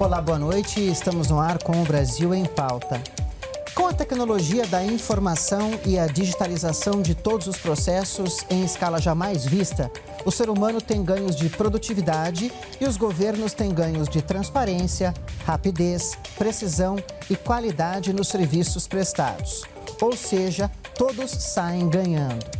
Olá, boa noite. Estamos no ar com o Brasil em pauta. Com a tecnologia da informação e a digitalização de todos os processos em escala jamais vista, o ser humano tem ganhos de produtividade e os governos têm ganhos de transparência, rapidez, precisão e qualidade nos serviços prestados. Ou seja, todos saem ganhando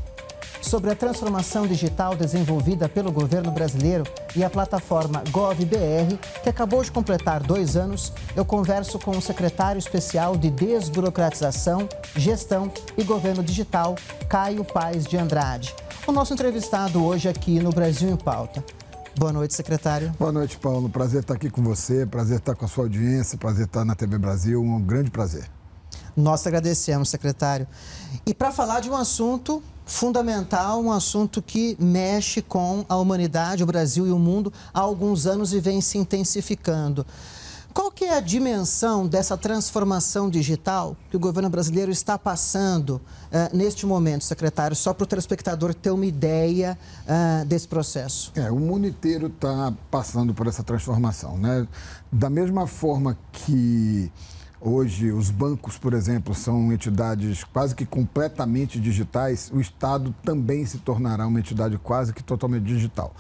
sobre a transformação digital desenvolvida pelo governo brasileiro e a plataforma GovBR, que acabou de completar dois anos, eu converso com o secretário especial de Desburocratização, Gestão e Governo Digital, Caio Paes de Andrade. O nosso entrevistado hoje aqui no Brasil em Pauta. Boa noite, secretário. Boa noite, Paulo. Prazer estar aqui com você, prazer estar com a sua audiência, prazer estar na TV Brasil, um grande prazer. Nós agradecemos, secretário. E para falar de um assunto fundamental, um assunto que mexe com a humanidade, o Brasil e o mundo há alguns anos e vem se intensificando. Qual que é a dimensão dessa transformação digital que o governo brasileiro está passando uh, neste momento, secretário? Só para o telespectador ter uma ideia uh, desse processo. É, o mundo inteiro está passando por essa transformação. Né? Da mesma forma que Hoje, os bancos, por exemplo, são entidades quase que completamente digitais. O Estado também se tornará uma entidade quase que totalmente digital.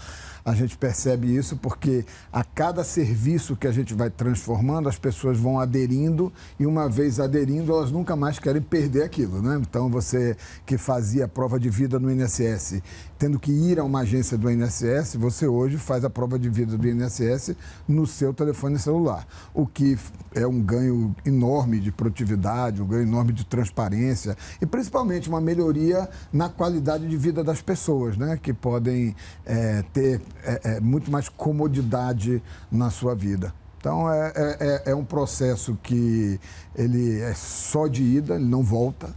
A gente percebe isso porque a cada serviço que a gente vai transformando, as pessoas vão aderindo e uma vez aderindo, elas nunca mais querem perder aquilo, né? Então você que fazia a prova de vida no INSS, tendo que ir a uma agência do INSS, você hoje faz a prova de vida do INSS no seu telefone celular, o que é um ganho enorme de produtividade, um ganho enorme de transparência e principalmente uma melhoria na qualidade de vida das pessoas, né? Que podem é, ter é, é, muito mais comodidade na sua vida. Então é, é, é, é um processo que ele é só de ida, ele não volta.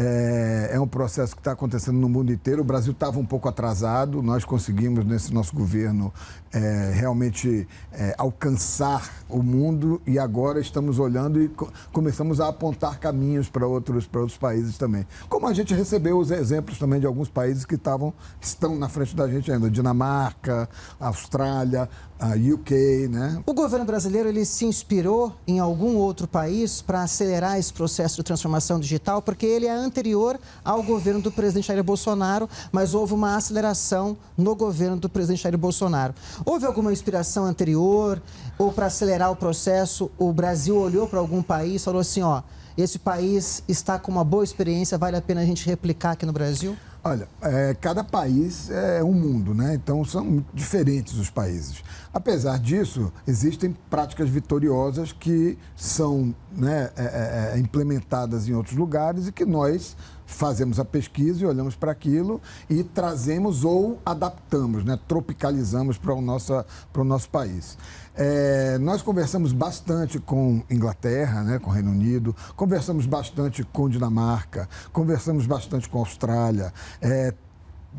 É, é um processo que está acontecendo no mundo inteiro. O Brasil estava um pouco atrasado, nós conseguimos, nesse nosso governo, é, realmente é, alcançar o mundo e agora estamos olhando e co começamos a apontar caminhos para outros, outros países também. Como a gente recebeu os exemplos também de alguns países que estavam, estão na frente da gente ainda, Dinamarca, Austrália, a UK, né? O governo brasileiro ele se inspirou em algum outro país para acelerar esse processo de transformação digital, porque ele é anterior ao governo do presidente Jair Bolsonaro, mas houve uma aceleração no governo do presidente Jair Bolsonaro. Houve alguma inspiração anterior ou para acelerar o processo, o Brasil olhou para algum país e falou assim, ó, esse país está com uma boa experiência, vale a pena a gente replicar aqui no Brasil? Olha, é, cada país é um mundo, né? Então são diferentes os países. Apesar disso, existem práticas vitoriosas que são né, é, é, é, implementadas em outros lugares e que nós fazemos a pesquisa e olhamos para aquilo e trazemos ou adaptamos, né, tropicalizamos para o nosso, para o nosso país. É, nós conversamos bastante com Inglaterra, né, com Reino Unido, conversamos bastante com Dinamarca, conversamos bastante com Austrália. É,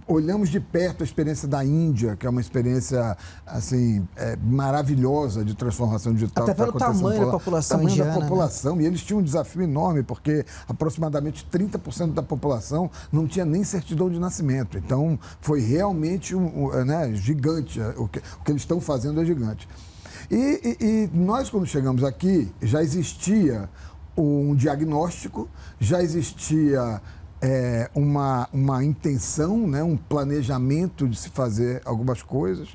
olhamos de perto a experiência da Índia, que é uma experiência assim é, maravilhosa de transformação digital. Até pelo tá tamanho da população tamanho indiana, da população. Né? E eles tinham um desafio enorme, porque aproximadamente 30% da população não tinha nem certidão de nascimento. Então, foi realmente um, um né, gigante. O que, o que eles estão fazendo é gigante. E, e, e nós, quando chegamos aqui, já existia um diagnóstico, já existia é, uma, uma intenção, né, um planejamento de se fazer algumas coisas.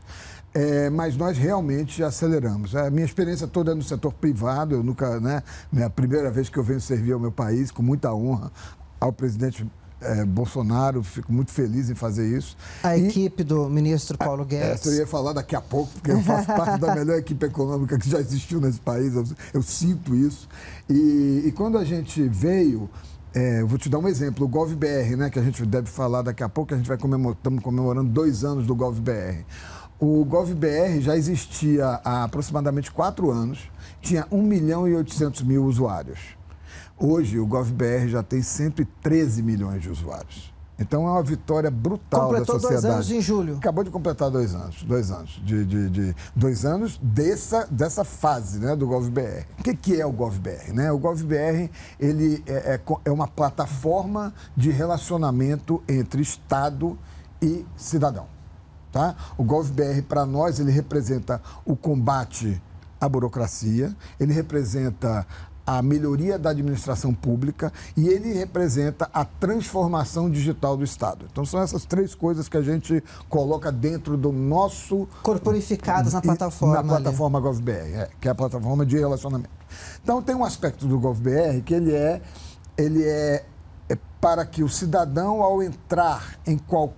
É, mas nós realmente aceleramos. A minha experiência toda é no setor privado, eu nunca, né, é a primeira vez que eu venho servir ao meu país, com muita honra ao presidente é, Bolsonaro, fico muito feliz em fazer isso. A e, equipe do ministro Paulo é, Guedes. É, eu ia falar daqui a pouco, porque eu faço parte da melhor equipe econômica que já existiu nesse país, eu, eu sinto isso. E, e, quando a gente veio, é, vou te dar um exemplo, o GovBR, né, que a gente deve falar daqui a pouco, a gente vai comemorando, estamos comemorando dois anos do GovBR. O GovBR já existia há aproximadamente quatro anos, tinha 1 milhão e 800 mil usuários. Hoje, o GovBR já tem 113 milhões de usuários. Então é uma vitória brutal Completou da sociedade. dois anos em julho. Acabou de completar dois anos. Dois anos. De, de, de dois anos dessa, dessa fase né, do GovBR. O que, que é o GovBR? Né? O GovBR ele é, é, é uma plataforma de relacionamento entre Estado e cidadão. Tá? O GovBR, para nós, ele representa o combate a burocracia, ele representa a melhoria da administração pública e ele representa a transformação digital do Estado. Então são essas três coisas que a gente coloca dentro do nosso corporificadas na plataforma. Na plataforma ali. GovBR, é, que é a plataforma de relacionamento. Então tem um aspecto do GovBR que ele é ele é, é para que o cidadão ao entrar em qual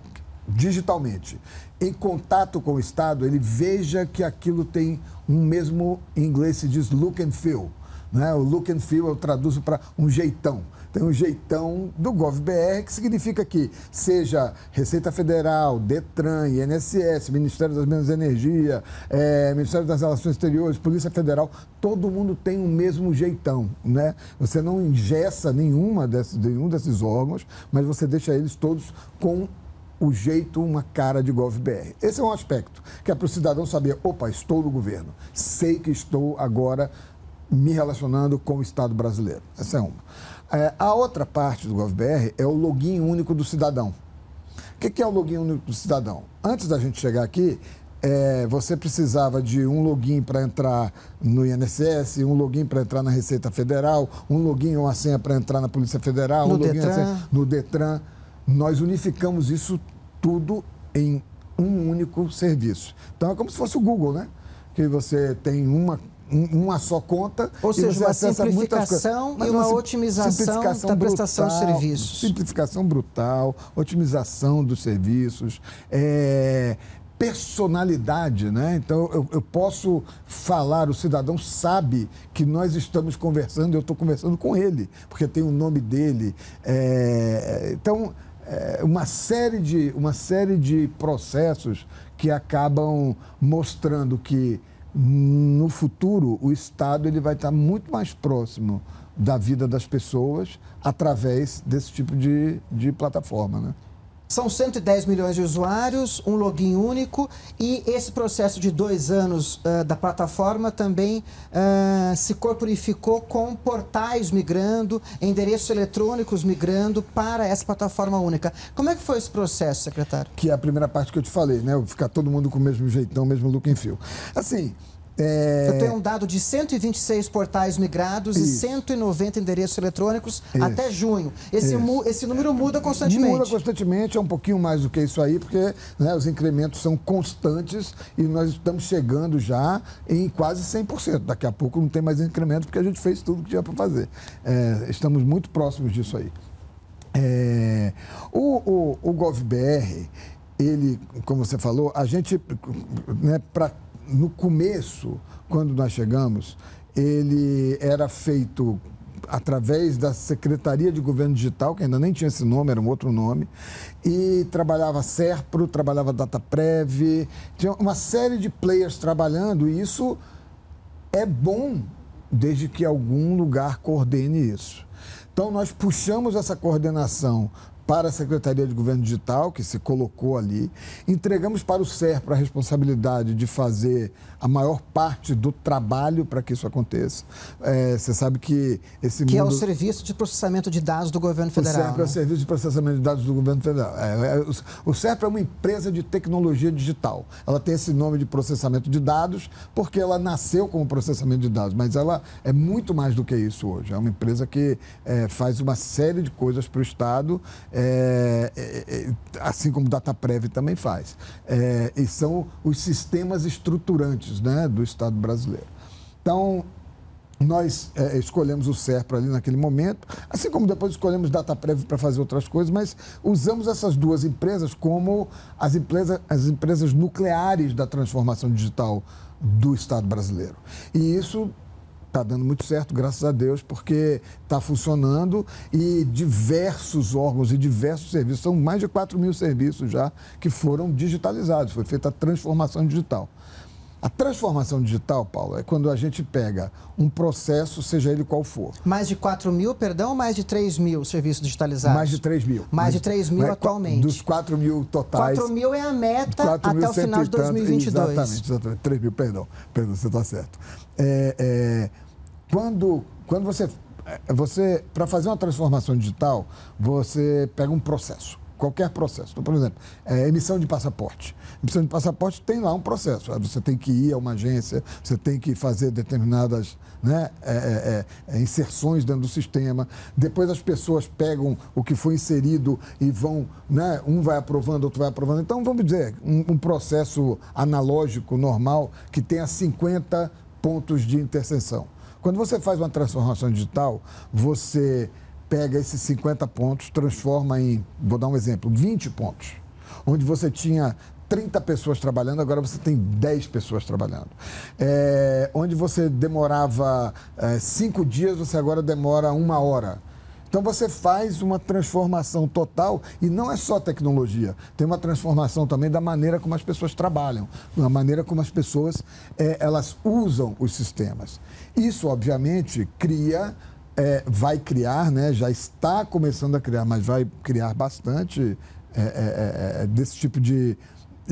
digitalmente em contato com o Estado, ele veja que aquilo tem um mesmo, em inglês se diz look and feel. Né? O look and feel eu traduzo para um jeitão. Tem um jeitão do GovBR, que significa que seja Receita Federal, Detran, INSS, Ministério das Minas e Energia, é, Ministério das Relações Exteriores, Polícia Federal, todo mundo tem o mesmo jeitão. Né? Você não ingessa nenhuma desses, nenhum desses órgãos, mas você deixa eles todos com o jeito, uma cara de GovBR. Esse é um aspecto que é para o cidadão saber, opa, estou no governo, sei que estou agora me relacionando com o Estado brasileiro. Essa é uma. É, a outra parte do GovBR é o login único do cidadão. O que, que é o login único do cidadão? Antes da gente chegar aqui, é, você precisava de um login para entrar no INSS, um login para entrar na Receita Federal, um login ou uma senha para entrar na Polícia Federal, no um login Detran. no Detran. Nós unificamos isso tudo em um único serviço. Então é como se fosse o Google, né? Que você tem uma uma só conta. Ou seja, uma simplificação e uma, otimização simplificação da brutal, prestação de serviços. Simplificação brutal, otimização dos serviços, é, personalidade, né? Então eu, eu, posso falar, o cidadão sabe que nós estamos conversando, eu estou conversando com ele, porque tem o nome dele. É, então é, uma, série de, uma série de processos que acabam mostrando que no futuro o Estado ele vai estar muito mais próximo da vida das pessoas através desse tipo de, de plataforma. Né? São 110 milhões de usuários, um login único e esse processo de dois anos uh, da plataforma também uh, se corporificou com portais migrando, endereços eletrônicos migrando para essa plataforma única. Como é que foi esse processo, secretário? Que é a primeira parte que eu te falei, né? Ficar todo mundo com o mesmo jeitão, mesmo look and feel. Assim, é... Eu tenho um dado de 126 portais migrados Isso. e 190 endereços eletrônicos Isso. até junho. Esse, mu esse número muda constantemente. Muda constantemente, é um pouquinho mais do que isso aí, porque né, os incrementos são constantes e nós estamos chegando já em quase 100%. Daqui a pouco não tem mais incremento, porque a gente fez tudo que tinha para fazer. É, estamos muito próximos disso aí. É, o, o, o GovBR, ele, como você falou, a gente, né, para no começo, quando nós chegamos, ele era feito através da Secretaria de Governo Digital, que ainda nem tinha esse nome, era um outro nome, e trabalhava Serpro, trabalhava DataPrev, tinha uma série de players trabalhando, e isso é bom desde que algum lugar coordene isso. Então, nós puxamos essa coordenação para a Secretaria de Governo Digital, que se colocou ali. Entregamos para o SERPRO a responsabilidade de fazer a maior parte do trabalho para que isso aconteça. É, você sabe que esse Que mundo... é o Serviço de Processamento de Dados do Governo Federal. O SERPRO né? é o Serviço de Processamento de Dados do Governo Federal. É, é, o SERPRO é uma empresa de tecnologia digital. Ela tem esse nome de processamento de dados porque ela nasceu como processamento de dados, mas ela é muito mais do que isso hoje. É uma empresa que é, faz uma série de coisas para o Estado é, é, assim como o DataPrev também faz. E são os sistemas estruturantes né, do Estado brasileiro. Então, nós é, escolhemos o SERPRO ali naquele momento, assim como depois escolhemos DataPrev para fazer outras coisas, mas usamos essas duas empresas como as empresas, as empresas nucleares da transformação digital do Estado brasileiro. E isso está dando muito certo, graças a Deus, porque está funcionando e diversos órgãos e diversos serviços, são mais de 4 mil serviços já que foram digitalizados, foi feita a transformação digital. A transformação digital, Paulo, é quando a gente pega um processo, seja ele qual for. Mais de 4 mil, perdão, ou mais de 3 mil serviços digitalizados? Mais de 3 mil. Mais, mais de 3 mil atualmente. Dos 4 mil totais. 4 mil é a meta até o final de 2022. Exatamente, exatamente. 3 mil, perdão. Perdão, você está certo. É, é, quando, quando você, você para fazer uma transformação digital, você pega um processo. Qualquer processo. Então, por exemplo, é, emissão de passaporte. Emissão de passaporte tem lá um processo. Você tem que ir a uma agência, você tem que fazer determinadas né, é, é, é, inserções dentro do sistema. Depois as pessoas pegam o que foi inserido e vão, né, um vai aprovando, outro vai aprovando. Então, vamos dizer, um, um processo analógico, normal, que tenha 50 pontos de interseção. Quando você faz uma transformação digital, você pega esses 50 pontos, transforma em, vou dar um exemplo, 20 pontos. Onde você tinha 30 pessoas trabalhando, agora você tem 10 pessoas trabalhando. É, onde você demorava é, cinco dias, você agora demora uma hora. Então você faz uma transformação total e não é só tecnologia, tem uma transformação também da maneira como as pessoas trabalham, da maneira como as pessoas é, elas usam os sistemas. Isso obviamente cria, é, vai criar, né, já está começando a criar, mas vai criar bastante é, é, é, é desse tipo de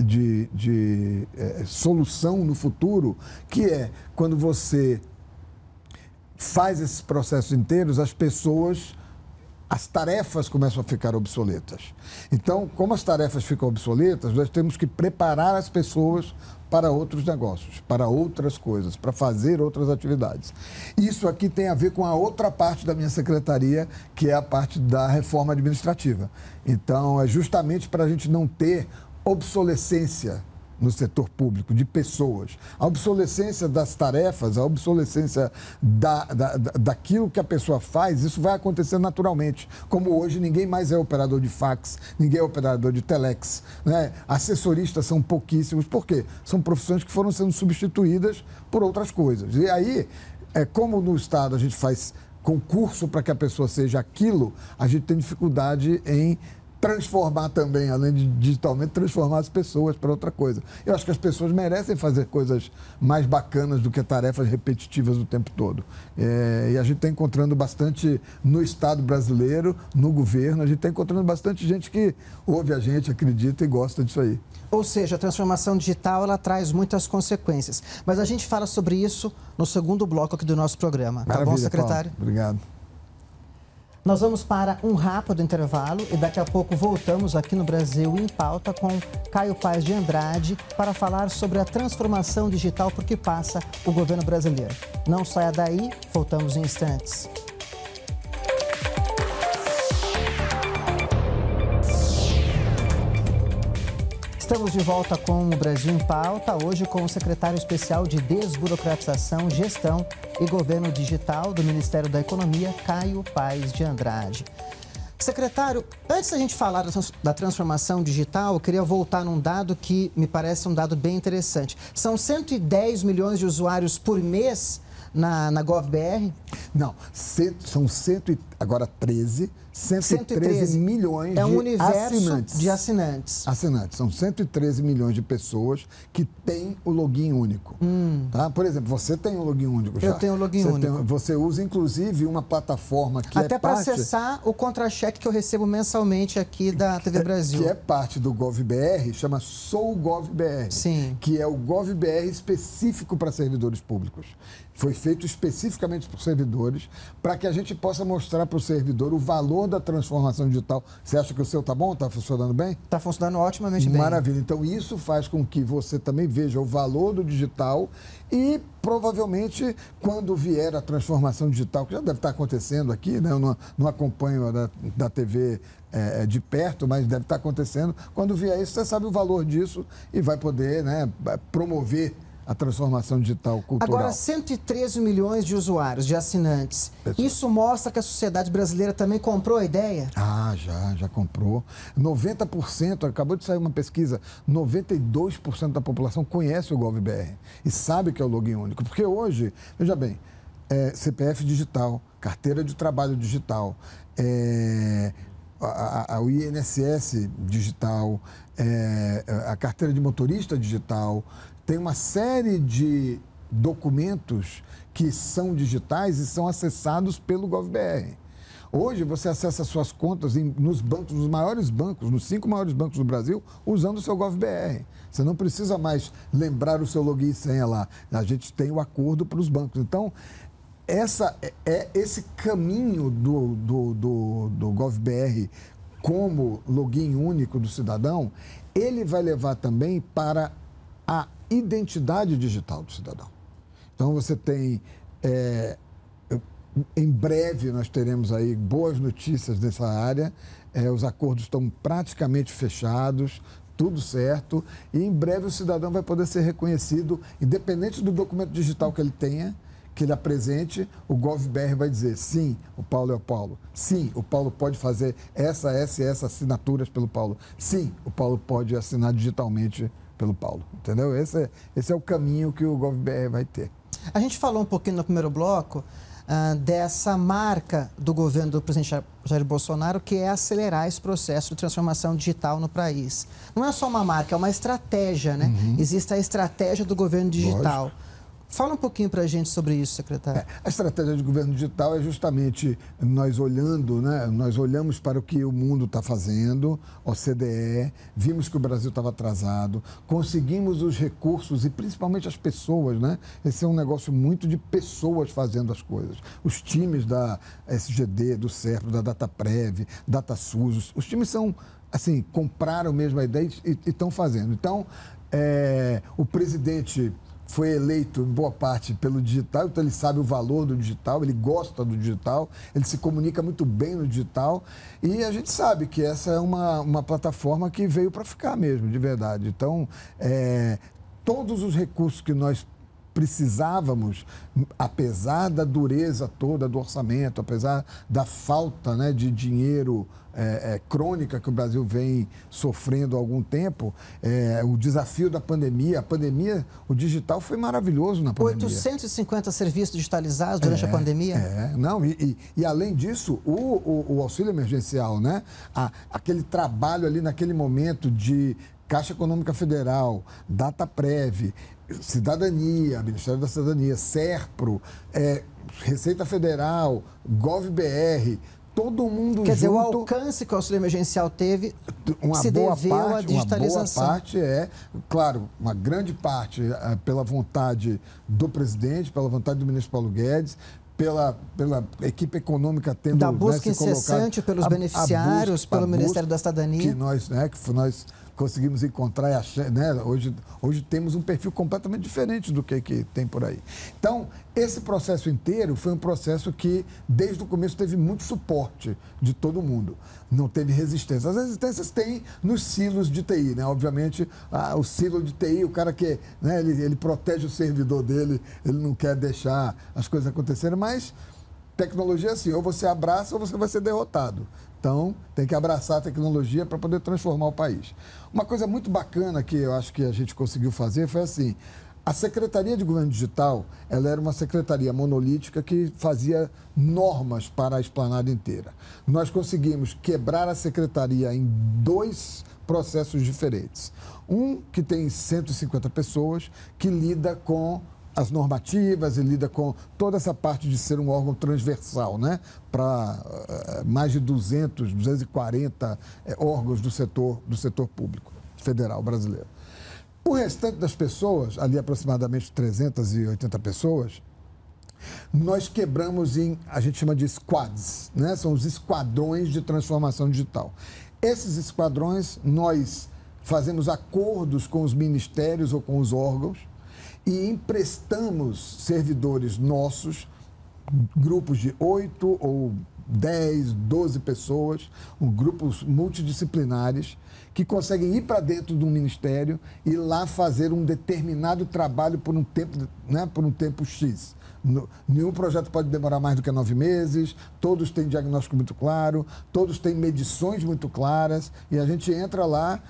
de, de é, solução no futuro, que é quando você faz esses processos inteiros, as pessoas, as tarefas começam a ficar obsoletas. Então, como as tarefas ficam obsoletas, nós temos que preparar as pessoas para outros negócios, para outras coisas, para fazer outras atividades. Isso aqui tem a ver com a outra parte da minha secretaria, que é a parte da reforma administrativa. Então, é justamente para a gente não ter obsolescência no setor público de pessoas, a obsolescência das tarefas, a obsolescência da, da, daquilo que a pessoa faz, isso vai acontecer naturalmente. Como hoje ninguém mais é operador de fax, ninguém é operador de telex, né? assessoristas são pouquíssimos. Por quê? São profissões que foram sendo substituídas por outras coisas. E aí, é como no Estado a gente faz concurso para que a pessoa seja aquilo, a gente tem dificuldade em transformar também, além de digitalmente, transformar as pessoas para outra coisa. Eu acho que as pessoas merecem fazer coisas mais bacanas do que tarefas repetitivas o tempo todo. É, e a gente está encontrando bastante no Estado brasileiro, no governo, a gente está encontrando bastante gente que ouve a gente, acredita e gosta disso aí. Ou seja, a transformação digital ela traz muitas consequências. Mas a gente fala sobre isso no segundo bloco aqui do nosso programa. Maravilha, tá bom, secretário? Paulo. Obrigado. Nós vamos para um rápido intervalo e daqui a pouco voltamos aqui no Brasil em pauta com Caio Paz de Andrade para falar sobre a transformação digital por que passa o governo brasileiro. Não saia daí, voltamos em instantes. Estamos de volta com o Brasil em Pauta, hoje com o secretário especial de Desburocratização, Gestão e Governo Digital do Ministério da Economia, Caio Paes de Andrade. Secretário, antes da gente falar da transformação digital, eu queria voltar num dado que me parece um dado bem interessante. São 110 milhões de usuários por mês na, na GovBR? Não, cento, são cento, agora 13 113, 113 milhões é um de universo assinantes. de assinantes. Assinantes. São 113 milhões de pessoas que têm o login único. Hum. Tá? Por exemplo, você tem o login único já. Eu tenho o login você único. Tem, você usa, inclusive, uma plataforma que Até é para parte... acessar o contra-cheque que eu recebo mensalmente aqui da TV Brasil. Que é parte do GovBR, chama Sou GovBR. Sim. Que é o GovBR específico para servidores públicos. Foi feito especificamente para servidores, para que a gente possa mostrar para o servidor o valor da transformação digital. Você acha que o seu está bom? Está funcionando bem? Está funcionando otimamente bem. Maravilha. Então, isso faz com que você também veja o valor do digital e, provavelmente, quando vier a transformação digital, que já deve estar acontecendo aqui, né? eu não, não acompanho da, da TV é, é, de perto, mas deve estar acontecendo. Quando vier isso, você sabe o valor disso e vai poder né, promover a transformação digital cultural. Agora, 113 milhões de usuários, de assinantes. Isso mostra que a sociedade brasileira também comprou a ideia? Ah, já, já comprou. 90%, acabou de sair uma pesquisa, 92% da população conhece o GovBR e sabe que é o login único. Porque hoje, veja bem, é CPF digital, carteira de trabalho digital, é, a, a, o INSS digital, é, a carteira de motorista digital, tem uma série de documentos que são digitais e são acessados pelo GovBR. Hoje você acessa suas contas em, nos bancos, nos maiores bancos, nos cinco maiores bancos do Brasil, usando o seu GovBR. Você não precisa mais lembrar o seu login e senha lá. A gente tem o acordo para os bancos. Então, essa, é, é esse caminho do, do, do, do GovBR como login único do cidadão, ele vai levar também para a identidade digital do cidadão. Então você tem. É, em breve nós teremos aí boas notícias nessa área. É, os acordos estão praticamente fechados, tudo certo. E em breve o cidadão vai poder ser reconhecido, independente do documento digital que ele tenha, que ele apresente, o GovBR vai dizer sim, o Paulo é o Paulo. Sim, o Paulo pode fazer essa, essa e essa assinaturas pelo Paulo. Sim, o Paulo pode assinar digitalmente pelo Paulo. Entendeu? Esse é, esse é o caminho que o GovBR vai ter. A gente falou um pouquinho no primeiro bloco uh, dessa marca do governo do presidente Jair Bolsonaro, que é acelerar esse processo de transformação digital no país. Não é só uma marca, é uma estratégia, né? Uhum. Existe a estratégia do governo digital. Lógico. Fala um pouquinho para a gente sobre isso, secretário. É, a estratégia de governo digital é justamente nós olhando, né, nós olhamos para o que o mundo está fazendo, OCDE, vimos que o Brasil estava atrasado, conseguimos os recursos e principalmente as pessoas, né? Esse é um negócio muito de pessoas fazendo as coisas. Os times da SGD, do CERP, da DataPrev, DataSUS, os times são, assim, compraram mesmo a ideia e estão fazendo. Então, é, o presidente foi eleito em boa parte pelo digital, então ele sabe o valor do digital, ele gosta do digital, ele se comunica muito bem no digital e a gente sabe que essa é uma, uma plataforma que veio para ficar mesmo, de verdade. Então, é, todos os recursos que nós precisávamos, apesar da dureza toda do orçamento, apesar da falta né, de dinheiro é, é, crônica que o Brasil vem sofrendo há algum tempo, é, o desafio da pandemia, a pandemia, o digital foi maravilhoso na pandemia. 850 serviços digitalizados durante a é, pandemia? É, não, e, e, e além disso, o, o, o, auxílio emergencial, né? A, aquele trabalho ali naquele momento de Caixa Econômica Federal, DataPrev, Cidadania, Ministério da Cidadania, SERPRO, é, Receita Federal, GovBR, todo mundo Quer junto, dizer, o alcance que o auxílio emergencial teve uma se boa deveu parte, à digitalização. Uma boa parte é, claro, uma grande parte é, pela vontade do presidente, pela vontade do ministro Paulo Guedes, pela, pela equipe econômica tendo da busca né, incessante pelos a, beneficiários, a busca, pelo Ministério da Cidadania. Que nós, né, que nós conseguimos encontrar né? hoje, hoje temos um perfil completamente diferente do que, que tem por aí. Então, esse processo inteiro foi um processo que, desde o começo, teve muito suporte de todo mundo. Não teve resistência. As resistências tem nos silos de TI, né? Obviamente, o silo de TI, o cara que né, ele, ele protege o servidor dele, ele não quer deixar as coisas acontecerem, mas tecnologia é assim, ou você abraça ou você vai ser derrotado. Então, tem que abraçar a tecnologia para poder transformar o país. Uma coisa muito bacana que eu acho que a gente conseguiu fazer foi assim: a Secretaria de Governo Digital ela era uma secretaria monolítica que fazia normas para a esplanada inteira. Nós conseguimos quebrar a secretaria em dois processos diferentes. Um que tem 150 pessoas, que lida com as normativas e lida com toda essa parte de ser um órgão transversal, né? Para uh, mais de 200, 240 uh, órgãos do setor, do setor público federal brasileiro. O restante das pessoas, ali aproximadamente 380 pessoas, nós quebramos em, a gente chama de squads, né? São os esquadrões de transformação digital. Esses esquadrões, nós fazemos acordos com os ministérios ou com os órgãos, e emprestamos servidores nossos, grupos de oito ou 10, 12 pessoas, um, grupos multidisciplinares, que conseguem ir para dentro de um ministério e lá fazer um determinado trabalho por um tempo, né, por um tempo X. No, nenhum projeto pode demorar mais do que nove meses, todos têm diagnóstico muito claro, todos têm medições muito claras, e a gente entra lá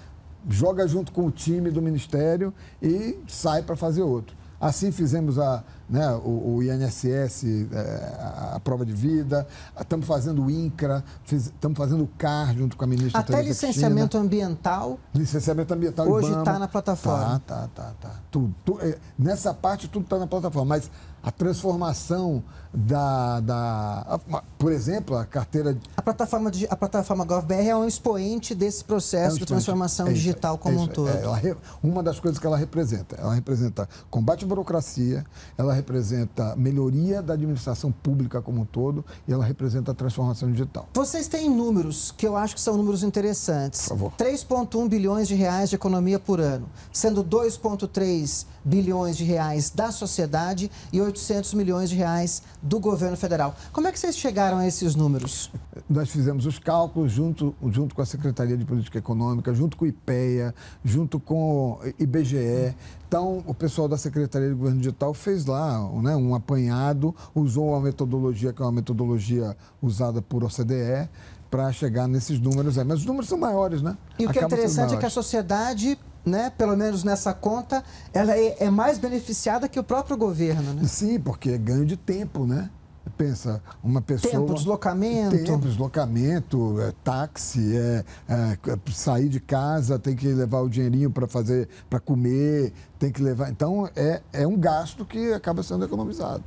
joga junto com o time do Ministério e sai para fazer outro. Assim fizemos a, né, o, o INSS, é, a, a, prova de vida, estamos fazendo o INCRA, estamos fazendo o CAR junto com a ministra Até Teresa licenciamento Cristina. ambiental. Licenciamento ambiental Hoje está na plataforma. Tá, tá, tá. tá. Tudo, tudo, é, nessa parte tudo está na plataforma, mas a transformação da, da por exemplo, a carteira... A plataforma, a plataforma GovBR é um expoente desse processo é um de transformação é digital é como um todo. Ela, uma das coisas que ela representa, ela representa combate à burocracia, ela representa melhoria da administração pública como um todo e ela representa a transformação digital. Vocês têm números que eu acho que são números interessantes. Por favor. 3,1 bilhões de reais de economia por ano, sendo 2,3 bilhões de reais da sociedade e 800 milhões de reais do governo federal. Como é que vocês chegaram a esses números? Nós fizemos os cálculos junto, junto com a Secretaria de Política Econômica, junto com o IPEA, junto com o IBGE. Então, o pessoal da Secretaria de Governo Digital fez lá né, um apanhado, usou uma metodologia que é uma metodologia usada por OCDE para chegar nesses números. Mas os números são maiores, né? E o que é interessante é que a sociedade né, pelo menos nessa conta, ela é, é, mais beneficiada que o próprio governo. Né? Sim, porque é ganho de tempo, né? Pensa, uma pessoa. Tempo, deslocamento. Tempo, deslocamento, é, táxi, é, é, sair de casa, tem que levar o dinheirinho para fazer, para comer, tem que levar. Então, é, é um gasto que acaba sendo economizado.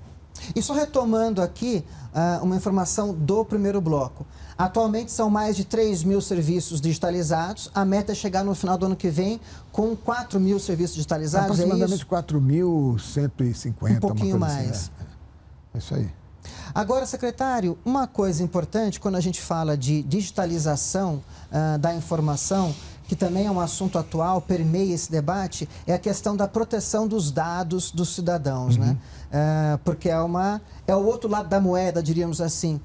E só retomando aqui uh, uma informação do primeiro bloco. Atualmente são mais de 3 mil serviços digitalizados. A meta é chegar no final do ano que vem com 4 mil serviços digitalizados. É aproximadamente é 4.150. Um pouquinho assim, mais. Assim, é. é isso aí. Agora, secretário, uma coisa importante quando a gente fala de digitalização uh, da informação, que também é um assunto atual, permeia esse debate, é a questão da proteção dos dados dos cidadãos, né? uhum. né? Uh, porque é, uma, é o outro lado da moeda, diríamos assim.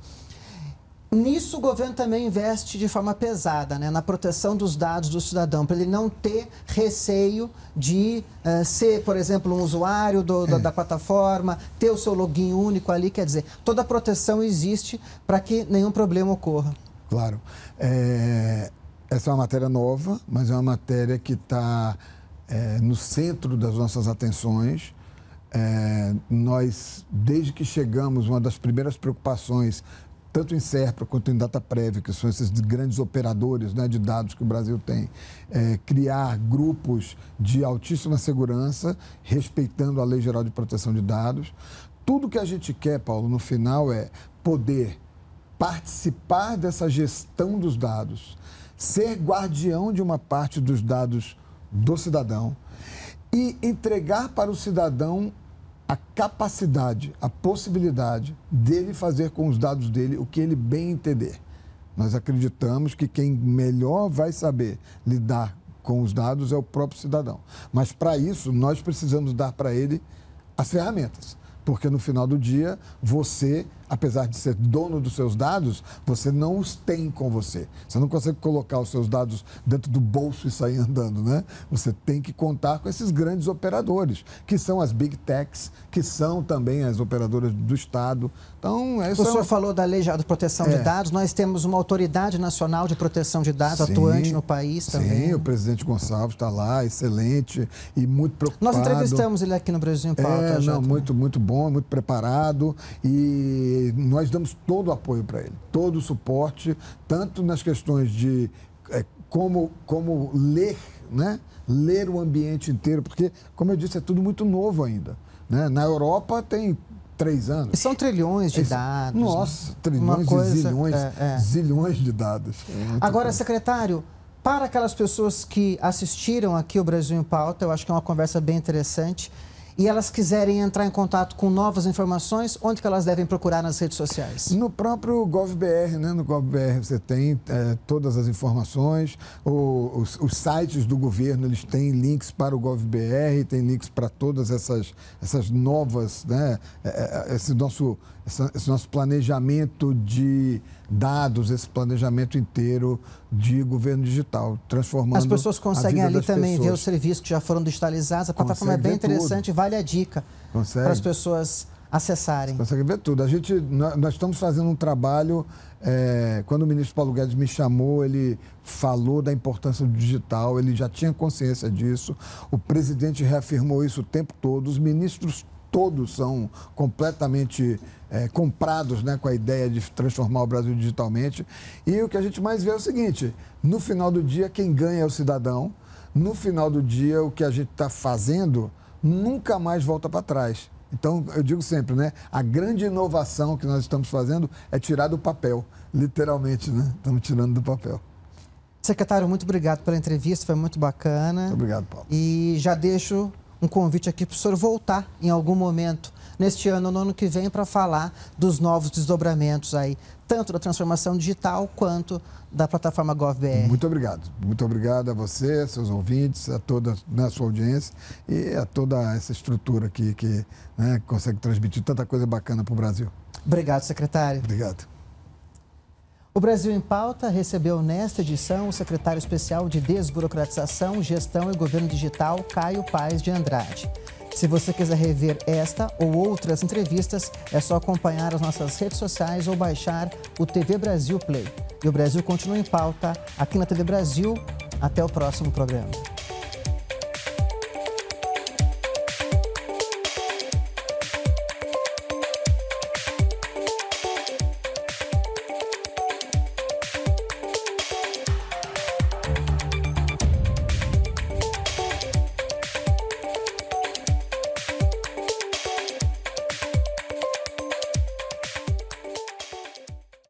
Nisso, o governo também investe de forma pesada, né, na proteção dos dados do cidadão, para ele não ter receio de uh, ser, por exemplo, um usuário do, é. da, plataforma, ter o seu login único ali. Quer dizer, toda a proteção existe para que nenhum problema ocorra. Claro. É, essa é uma matéria nova, mas é uma matéria que está é, no centro das nossas atenções. É, nós, desde que chegamos, uma das primeiras preocupações tanto em SERPRA quanto em DataPrev, que são esses grandes operadores né, de dados que o Brasil tem, é, criar grupos de altíssima segurança, respeitando a Lei Geral de Proteção de Dados. Tudo que a gente quer, Paulo, no final é poder participar dessa gestão dos dados, ser guardião de uma parte dos dados do cidadão e entregar para o cidadão a capacidade, a possibilidade dele fazer com os dados dele o que ele bem entender. Nós acreditamos que quem melhor vai saber lidar com os dados é o próprio cidadão. Mas para isso, nós precisamos dar para ele as ferramentas. Porque no final do dia, você apesar de ser dono dos seus dados, você não os tem com você. Você não consegue colocar os seus dados dentro do bolso e sair andando, né? Você tem que contar com esses grandes operadores, que são as big techs, que são também as operadoras do Estado. Então, é isso o senhor é... falou da Lei de Proteção é. de Dados. Nós temos uma Autoridade Nacional de Proteção de Dados sim, atuante no país também. Sim, o presidente Gonçalves está lá, excelente e muito preocupado. Nós entrevistamos ele aqui no Brasil em Pauta. É, não, muito, muito bom, muito preparado e nós damos todo o apoio para ele, todo o suporte, tanto nas questões de é, como, como ler, né? ler o ambiente inteiro, porque, como eu disse, é tudo muito novo ainda. Né? Na Europa tem três anos. E são trilhões de dados. Né? Nossa, né? trilhões coisa, e zilhões, é, é. zilhões de dados. É Agora, coisa. secretário, para aquelas pessoas que assistiram aqui o Brasil em Pauta, eu acho que é uma conversa bem interessante e elas quiserem entrar em contato com novas informações, onde que elas devem procurar nas redes sociais? No próprio GovBR, né? No GovBR você tem é, todas as informações, o, os, os, sites do governo eles têm links para o GovBR, tem links para todas essas, essas novas, né? É, é, esse nosso esse nosso planejamento de dados, esse planejamento inteiro de governo digital, transformando. As pessoas conseguem ali também pessoas. ver os serviços que já foram digitalizados. A plataforma é bem interessante, tudo. vale a dica Consegue. para as pessoas acessarem. Consegue ver tudo. A gente, nós estamos fazendo um trabalho. É, quando o ministro Paulo Guedes me chamou, ele falou da importância do digital, ele já tinha consciência disso. O presidente reafirmou isso o tempo todo. Os ministros todos são completamente é, comprados né, com a ideia de transformar o Brasil digitalmente. E o que a gente mais vê é o seguinte: no final do dia, quem ganha é o cidadão. No final do dia, o que a gente está fazendo nunca mais volta para trás. Então, eu digo sempre, né? A grande inovação que nós estamos fazendo é tirar do papel, literalmente, né? Estamos tirando do papel. Secretário, muito obrigado pela entrevista, foi muito bacana. Muito obrigado, Paulo. E já deixo um convite aqui para o senhor voltar em algum momento neste ano, no ano que vem, para falar dos novos desdobramentos aí, tanto da transformação digital quanto da plataforma GovBR. Muito obrigado. Muito obrigado a você, seus ouvintes, a toda a né, sua audiência e a toda essa estrutura aqui que né, consegue transmitir tanta coisa bacana para o Brasil. Obrigado, secretário. Obrigado. O Brasil em Pauta recebeu nesta edição o secretário especial de Desburocratização, Gestão e Governo Digital, Caio Paes de Andrade. Se você quiser rever esta ou outras entrevistas, é só acompanhar as nossas redes sociais ou baixar o TV Brasil Play. E o Brasil continua em pauta aqui na TV Brasil. Até o próximo programa.